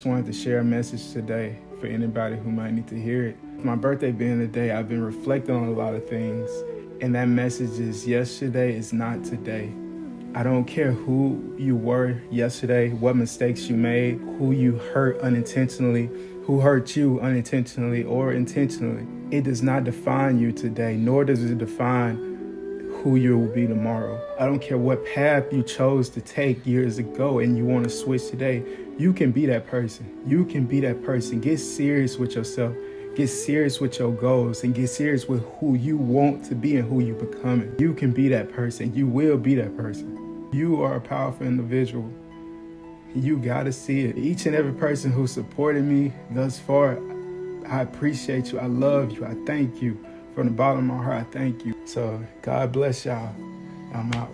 Just wanted to share a message today for anybody who might need to hear it. My birthday being the day I've been reflecting on a lot of things, and that message is yesterday is not today. I don't care who you were yesterday, what mistakes you made, who you hurt unintentionally, who hurt you unintentionally or intentionally. It does not define you today, nor does it define who you will be tomorrow. I don't care what path you chose to take years ago and you want to switch today. You can be that person. You can be that person. Get serious with yourself. Get serious with your goals and get serious with who you want to be and who you becoming. You can be that person. You will be that person. You are a powerful individual. You got to see it. Each and every person who supported me thus far, I appreciate you. I love you. I thank you. From the bottom of my heart, I thank you. So God bless y'all. I'm out.